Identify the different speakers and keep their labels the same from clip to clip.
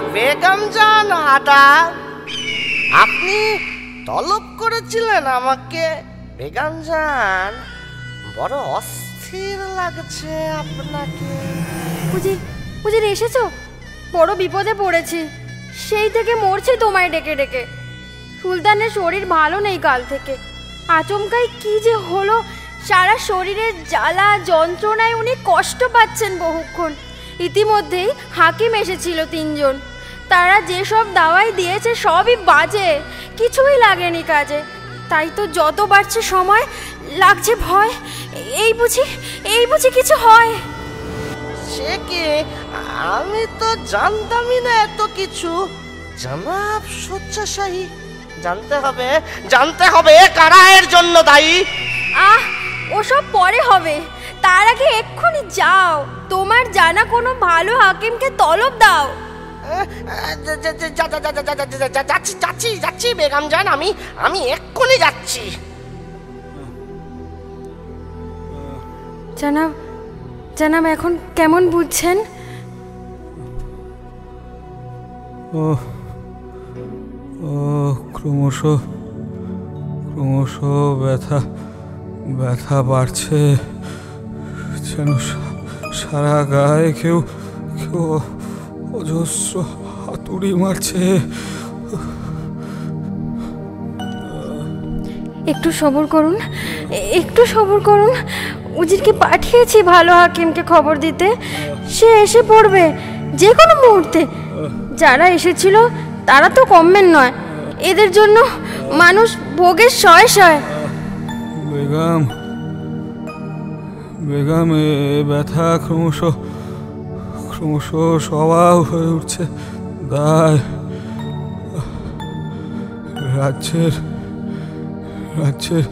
Speaker 1: বেগম জান আদা আপনি তলব করেছিলেন আমাকে, বেগম জান। বড় অস্থির লাগছে আপনাকে।
Speaker 2: উজির উজির এসেছ? বড় বিপদে পড়েছি। সেই থেকে মরছি তোমায় ডেকে ডেকে। সুলতানের শরীর ভালো নেই কাল থেকে। আচমকাই কি যে হলো, সারা শরীরের জ্বালা যন্ত্রণায় উনি কষ্ট পাচ্ছেন বহুক্ষণ। ইতিমধ্যেই হাকিম এসেছিল তিনজন। তারা যেসব দাওয়াই দিয়েছে সবই বাজে কিছুই লাগেনি কাজে। তাই তো যত বাড়ছে সময় লাগছে ভয়। এই বুঝি এই বুঝি কিছু হয়।
Speaker 1: সে কি? আমি তো জানতামই না এত কিছু। জনাব শয্যাশাহী জানতে হবে জানতে হবে কারা এর জন্য দায়ী।
Speaker 2: আহ ওসব পরে হবে। তার আগে এক্ষুনি যাও। তোমার জানা কোনো ভালো হাকিমকে তলব দাও।
Speaker 1: যাচ্ছি যাচ্ছি যাচ্ছি বেগম জান আমি আমি এক্ষুনি যাচ্ছি।
Speaker 2: জানাব জানাব এখন কেমন বুঝছেন?
Speaker 3: ও ও ক্রমশ ক্রমশ ব্যথা ব্যথা বাড়ছে। যেন সারা গায়ে কেউ কেউ অজস্র হাতুড়ি মারছে।
Speaker 2: একটু সবর করুন একটু সবর করুন। উজিরকে পাঠিয়েছি ভালো হাকিমকে খবর দিতে। সে এসে পড়বে যে কোনো মুহূর্তে। যারা এসেছিল তারা তো কমবেন নয়। এদের জন্য মানুষ ভোগের শয় শয়।
Speaker 3: বেগম বেগম ব্যথা ক্রমশ ক্রমশ স্বভাব হয়ে উঠছে। দায়, রাজ্যের রাজ্যের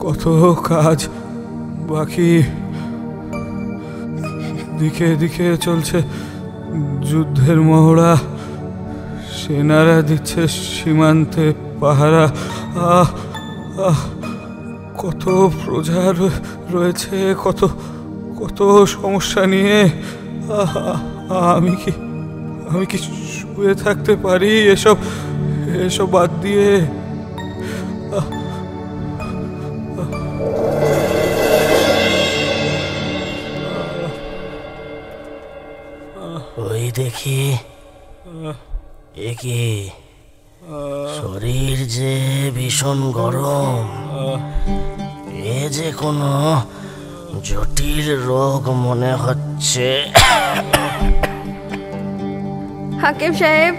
Speaker 3: কত কাজ বাকি? দিকে দিকে চলছে যুদ্ধের মহড়া। সেনারা দিচ্ছে সীমান্তে পাহারা। আহ আহ, কত প্রজা রয়েছে কত কত সমস্যা নিয়ে। আমি কি আমি কি শুয়ে থাকতে পারি এসব এসব বাদ দিয়ে?
Speaker 1: ওই দেখি এ কি? শরীর যে ভীষণ গরম। যে কোনো জটিল রোগ মনে হচ্ছে।
Speaker 2: হাকিম সাহেব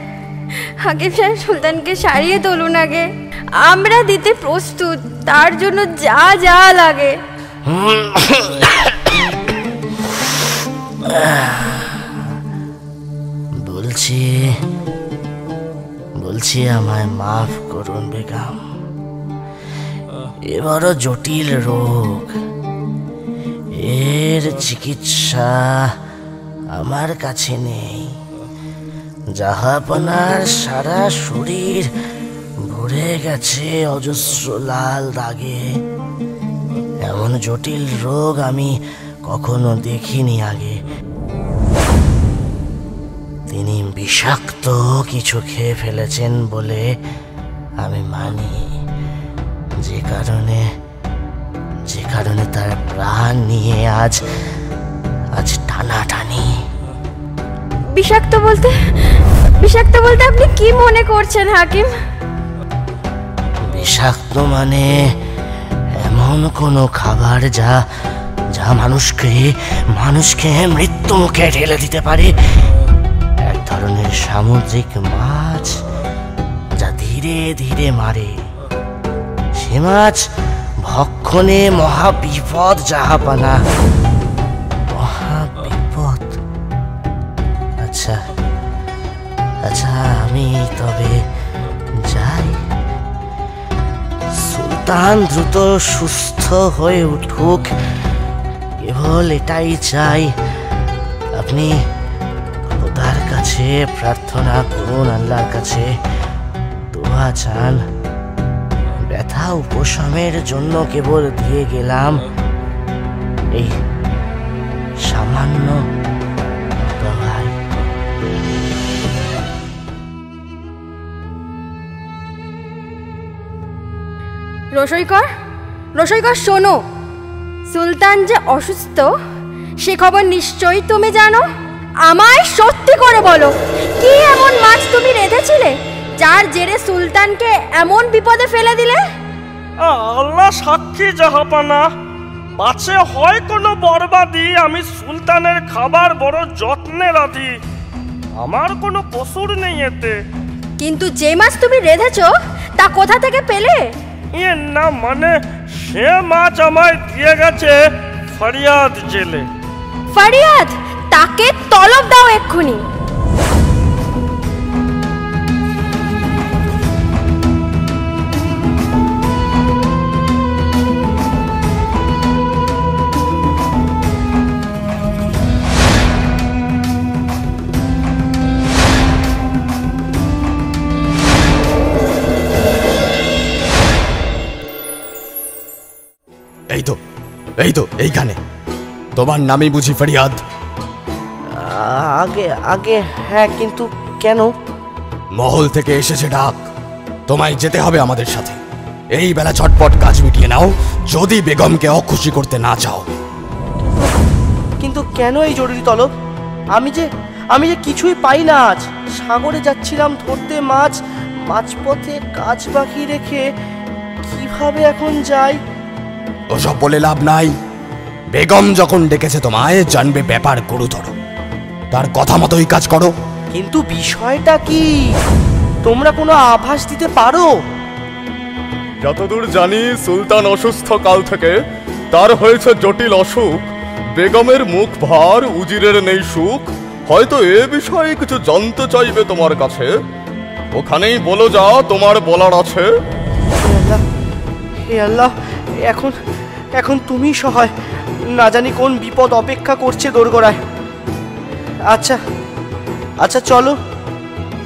Speaker 2: হাকিম সাহেব সুলতানকে সারিয়ে তুলুন আগে। আমরা দিতে প্রস্তুত তার জন্য যা যা লাগে।
Speaker 1: বলছি বলছি আমায় মাফ করুন বেগম। এ বড় জটিল রোগ। এর চিকিৎসা আমার কাছে নেই। জাহাপনার সারা শরীর ভরে গেছে অজস্র লাল দাগে, এমন জটিল রোগ আমি কখনো দেখিনি আগে। তিনি বিষাক্ত কিছু খেয়ে ফেলেছেন বলে আমি মানি। যে কারণে যে কারণে তার প্রাণ নিয়ে আজ আজ টানাটানি।
Speaker 2: বিষাক্ত বলতে বিষাক্ত বলতে আপনি কি মনে করছেন হাকিম?
Speaker 1: বিষাক্ত মানে এমন কোনো খাবার যা যা মানুষকে মানুষকে মৃত্যু মুখে ঢেলে দিতে পারে। এক ধরনের সামুদ্রিক মাছ যা ধীরে ধীরে মারে। মাছ ভক্ষণে মহা বিপদ জাহাপানা মহা বিপদ আচ্ছা আচ্ছা আমি তবে যাই। সুলতান দ্রুত সুস্থ হয়ে উঠুক, কেবল এটাই চাই। আপনি খোদার কাছে প্রার্থনা করুন, আল্লাহর কাছে দোয়া চান। যা উপশমের জন্য কেবল দিয়ে গেলাম। এই সামান্য
Speaker 2: রসইকর রসইকর, শোনো। সুলতান যে অসুস্থ, সে খবর নিশ্চয়ই তুমি জানো। আমায় সত্যি করে বলো, কি এমন মাছ তুমি রেঁধেছিলে, যার জেরে সুলতানকে এমন বিপদে ফেলে দিলে?
Speaker 4: আল্লাহ সাক্ষী জাহাপানা। পাছে হয় কোনো বরবাদি আমি সুলতানের খাবার বড় যত্নে রাধি। আমার কোনো কসুর নেই এতে।
Speaker 2: কিন্তু যে মাছ তুমি রেঁধেছো তা কোথা থেকে পেলে?
Speaker 4: এ না মানে সে মাছ আমায় দিয়ে গেছে ফরিয়াদ জেলে।
Speaker 2: ফরিয়াদ তাকে তলব দাও এক্ষুনি।
Speaker 5: এই তো এই তো এইখানে। তোমার নামই বুঝি ফরিয়াদ?
Speaker 4: আগে আগে হ্যাঁ কিন্তু কেন?
Speaker 5: মহল থেকে এসেছে ডাক। তোমায় যেতে হবে আমাদের সাথে। এই বেলা ছটপট কাজ মিটিয়ে নাও যদি বেগমকে অখুশি করতে না চাও।
Speaker 4: কিন্তু কেন এই জরুরি তলব? আমি যে আমি যে কিছুই পাই না আজ। সাগরে যাচ্ছিলাম ধরতে মাছ মাঝপথে কাজ বাকি রেখে কীভাবে এখন যাই?
Speaker 5: ওসব বলে লাভ নাই। বেগম যখন ডেকেছে তোমায় জানবে ব্যাপার গুরুতর। তার কথা মতোই কাজ করো।
Speaker 4: কিন্তু বিষয়টা কি? তোমরা কোনো আভাস দিতে পারো?
Speaker 6: যতদূর জানি সুলতান অসুস্থ কাল থেকে। তার হয়েছে জটিল অসুখ। বেগমের মুখ ভার উজিরের নেই সুখ। হয়তো এ বিষয়ে কিছু জানতে চাইবে তোমার কাছে। ওখানেই বলো যা তোমার বলার আছে।
Speaker 4: হে আল্লাহ আল্লাহ এখন এখন তুমি সহায়। না জানি কোন বিপদ অপেক্ষা করছে দোরগোড়ায়। আচ্ছা আচ্ছা চলো,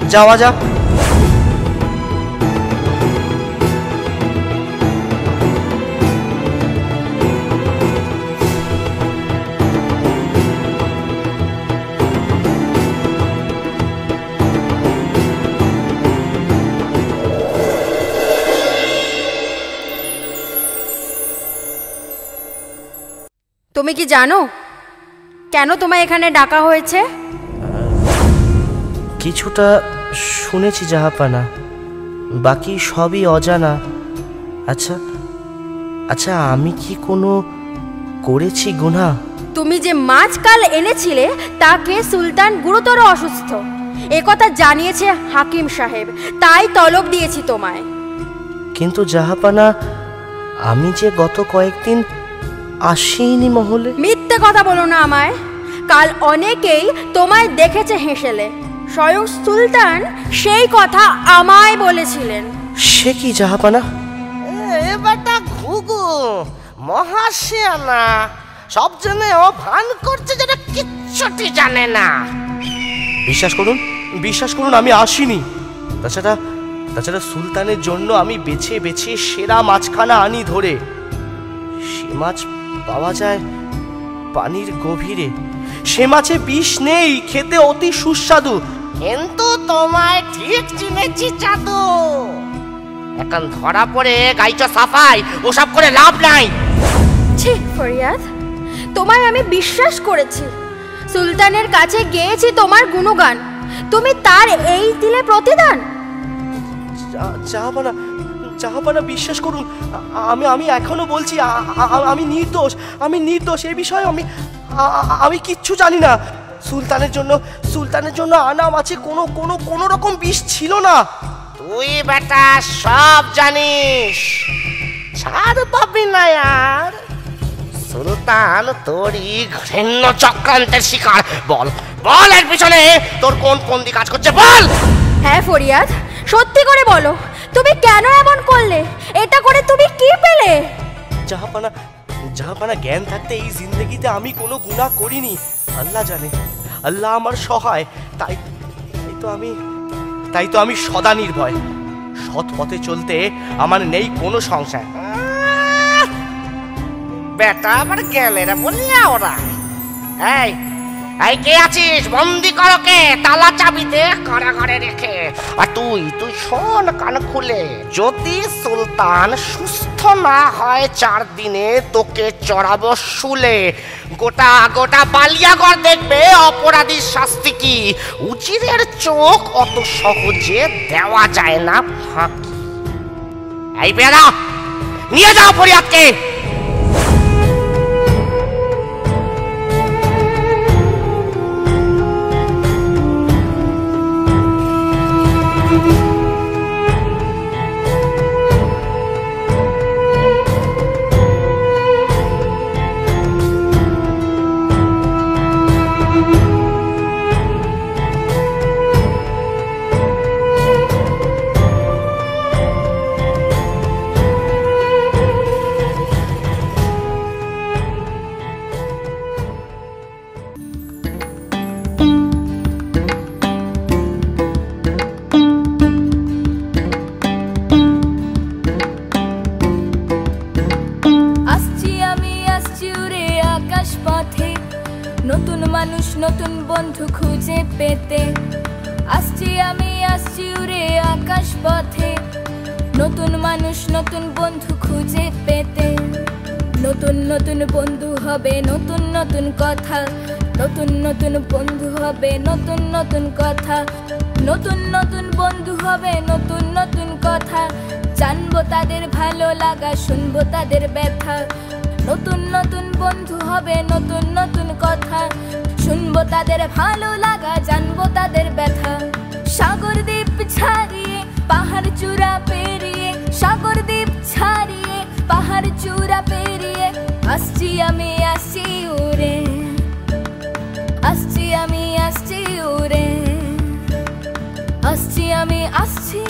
Speaker 4: যাওয়া যাক।
Speaker 2: তুমি কি জানো? কেন তোমায় এখানে ডাকা হয়েছে?
Speaker 4: কিছুটা শুনেছি জাহাপানা। বাকি সবই অজানা। আচ্ছা আচ্ছা আমি কি কোনো করেছি গুনা
Speaker 2: তুমি যে মাছ কাল এনেছিলে তাকে সুলতান গুরুতর অসুস্থ। একথা জানিয়েছে হাকিম সাহেব। তাই তলব দিয়েছি তোমায়।
Speaker 4: কিন্তু জাহাপানা আমি যে গত কয়েকদিন আসিনি মহলে।
Speaker 2: মিথ্যে কথা বলো না আমায়। কাল অনেকেই তোমায় দেখেছে হেসেলে। স্বয়ং সুলতান সেই কথা আমায় বলেছিলেন।
Speaker 4: সে কি জাহাপানা?
Speaker 7: এবারটা ঘুঘু মহাশিয়ানা সব জেনে ও ভান করছে যেটা কিচ্ছুটি জানে না।
Speaker 4: বিশ্বাস করুন বিশ্বাস করুন আমি আসিনি। তাছাড়া তাছাড়া সুলতানের জন্য আমি বেছে বেছে সেরা মাছখানা আনি ধরে। সে মাছ পাওয়া যায় পানির গভীরে। সে মাছে বিষ নেই খেতে অতি সুস্বাদু।
Speaker 7: কিন্তু তোমায় ঠিক চিনেছি চাদু। এখন ধরা পড়ে গাইছ সাফাই ওসব করে লাভ নাই।
Speaker 2: ছি ফরিয়াদ তোমায় আমি বিশ্বাস করেছি। সুলতানের কাছে গেয়েছি তোমার গুণগান। তুমি তার এই দিলে প্রতিদান।
Speaker 4: যা- জাহাপানা জাহাপানা বিশ্বাস করুন আমি আমি এখনও বলছি আমি নির্দোষ আমি নির্দোষ এ বিষয়ে আমি আমি কিচ্ছু জানি না। সুলতানের জন্য সুলতানের জন্য আনা মাছে কোনো কোনো কোনো রকম বিষ ছিল না।
Speaker 7: তুই বেটা সব জানিস। ছাড় পাবি না আর। সুলতান তোরই ঘৃণ্য চক্রান্তের শিকার। বল বল এর পিছনে তোর কোন পন্দি কাজ করছে বল!
Speaker 2: হ্যাঁ ফরিয়াদ সত্যি করে বলো তুমি কেন এমন করলে? এটা করে তুমি কি পেলে?
Speaker 4: জাহাপানা জাহাপানা জ্ঞান থাকতে এই জিন্দগিতে আমি কোনো গুনাহ করিনি। আল্লাহ জানে, আল্লাহ আমার সহায়, তাই তাই তো আমি, তাই তো আমি সদা নির্ভয়। সৎ পথে চলতে আমার নেই কোনো সংশয়!
Speaker 7: বেটা আবার গেলেরা বলিয়া ওরা। এই এই, কে আছিস? বন্দি করকে তালা চাবিতে কারাগারে রেখে। আর তুই তুই শোন, কান খুলে। যদি
Speaker 1: সুলতান সুস্থ না হয় চার দিনে, তোকে চড়াবো শুলে। গোটা গোটা বালিয়াগড় দেখবে অপরাধীর শাস্তি কি? উজিরের চোখ অত সহজে দেওয়া যায় না ফাঁকি। এই বেড়া নিয়ে যাও ফরিয়াদকে।
Speaker 8: নতুন বন্ধু হবে, নতুন নতুন কথা। নতুন নতুন বন্ধু হবে, নতুন নতুন কথা। নতুন নতুন বন্ধু হবে, নতুন নতুন কথা। জানব তাদের ভালো লাগা, শুনব তাদের ব্যথা। নতুন নতুন বন্ধু হবে, নতুন নতুন কথা। শুনব তাদের ভালো লাগা, জানব তাদের ব্যথা। সাগর দ্বীপ ছাড়িয়ে, পাহাড় চূড়া পেরিয়ে, সাগর দ্বীপ ছাড়িয়ে, পাহাড় চূড়া পেরিয়ে আসছি আমি, আসছি উড়ে। আসছি আমি, আসছি উড়ে। আসছি আমি, আসছি।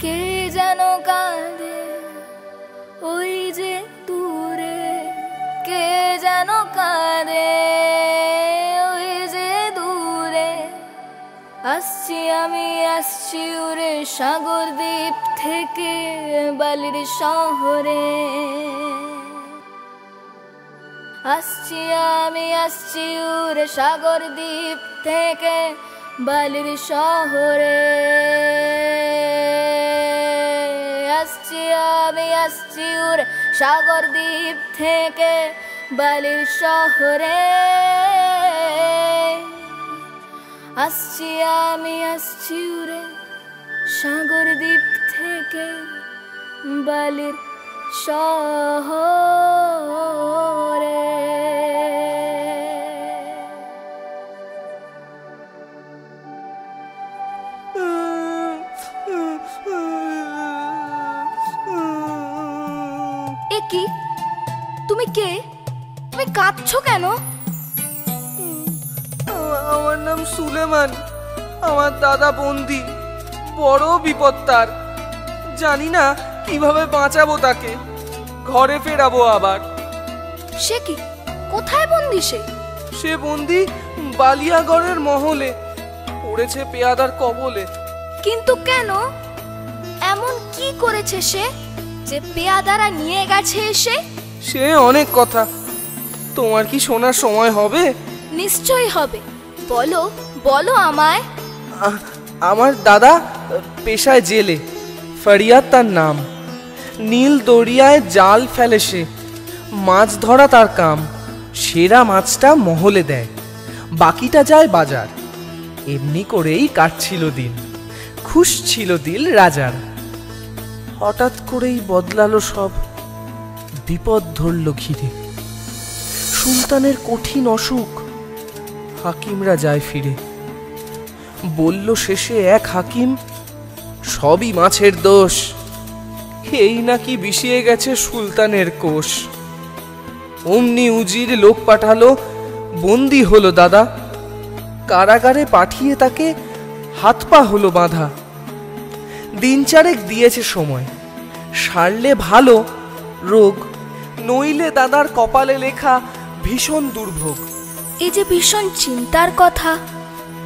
Speaker 8: কে যেন কাঁদে ওই যে দূরে। কে যেন কাঁদে ওই যে দূরে। আসছি আমি, আসছি উড়ে সাগর দ্বীপ থেকে বালির শহরে। আসছি আমি, আসছি উড়ে সাগর দ্বীপ থেকে বালির শহরে। আসছি আমি, আসছি উড়ে সাগর দ্বীপ থেকে বালির শহরে। আসছি আমি, আসছি উড়ে সাগর দ্বীপ থেকে বালির শহরে। এ কি? তুমি কে? তুমি কাঁদছো কেন?
Speaker 9: আমার নাম সুলেমান, আমার দাদা বন্দি, বড় বিপদ তার। জানি না কীভাবে বাঁচাবো তাকে? ঘরে ফেরাবো আবার।
Speaker 8: সে কি? কোথায় বন্দি সে?
Speaker 9: সে বন্দি বালিয়াগড়ের মহলে। পড়েছে পেয়াদার কবলে।
Speaker 8: কিন্তু কেন? এমন কি করেছে সে যে পেয়াদারা নিয়ে গেছে এসে?
Speaker 9: সে অনেক কথা। তোমার কি শোনার সময় হবে?
Speaker 8: নিশ্চয়ই হবে। বলো বলো আমায়।
Speaker 9: আ- আমার দাদা পেশায় জেলে। ফরিয়াদ তার নাম। নীল দরিয়ায় জাল ফেলে সে, মাছ ধরা তার কাম। সেরা মাছটা মহলে দেয়, বাকিটা যায় বাজার। এমনি করেই কাটছিল দিন, খুশ ছিল দিল রাজার। হঠাৎ করেই বদলালো সব, বিপদ ধরল ঘিরে। সুলতানের কঠিন অসুখ, হাকিমরা যায় ফিরে। বলল শেষে এক হাকিম সবই মাছের দোষ। এই নাকি বিষিয়ে গেছে সুলতানের কোষ। অমনি উজির লোক পাঠালো, বন্দি হলো দাদা। কারাগারে পাঠিয়ে তাকে হাত পা হলো বাঁধা। দিন চারেক দিয়েছে সময়। সারলে ভালো, রোগ, নইলে দাদার কপালে লেখা ভীষণ দুর্ভোগ।
Speaker 8: এই যে ভীষণ চিন্তার কথা,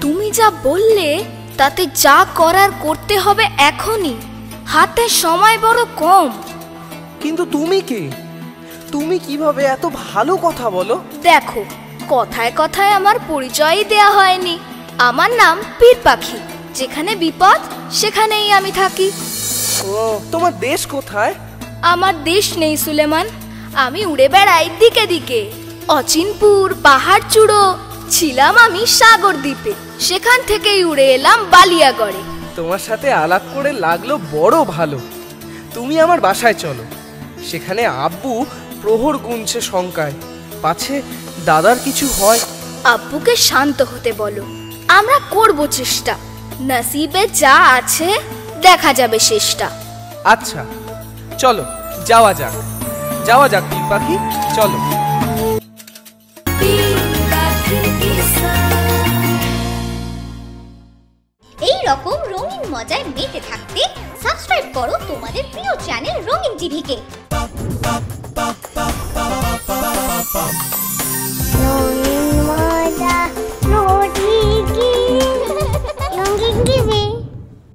Speaker 8: তুমি যা বললে তাতে যা করার করতে হবে এখনই। হাতে সময় বড় কম।
Speaker 9: কিন্তু তুমি কে? তুমি কীভাবে এত ভালো কথা বলো?
Speaker 8: দেখো কথায় কথায় আমার পরিচয়ই দেয়া হয়নি। আমার নাম পীর পাখি। যেখানে বিপদ সেখানেই আমি থাকি।
Speaker 9: ও তোমার দেশ কোথায়?
Speaker 8: আমার দেশ নেই সুলেমান। আমি উড়ে বেড়াই দিকে দিকে। অচিনপুর পাহাড় চূড়ো ছিলাম আমি সাগর দ্বীপে সেখান থেকেই উড়ে এলাম বালিয়াগড়ে।
Speaker 9: তোমার সাথে আলাপ করে লাগল বড় ভালো। তুমি আমার বাসায় চলো। সেখানে আব্বু প্রহর গুনছে শঙ্কায়। পাছে দাদার কিছু হয়?
Speaker 8: আব্বুকে শান্ত হতে বলো। আমরা করব চেষ্টা। নসিবে যা আছে দেখা যাবে শেষটা।
Speaker 9: আচ্ছা চলো যাওয়া যাক। যাওয়া যাক পাখি চলো।
Speaker 10: রকম রঙিন মজায় মেতে থাকতে সাবস্ক্রাইব করো তোমাদের প্রিয় চ্যানেল রঙিন টিভিকে। রঙিন মজা, রঙিন টিভি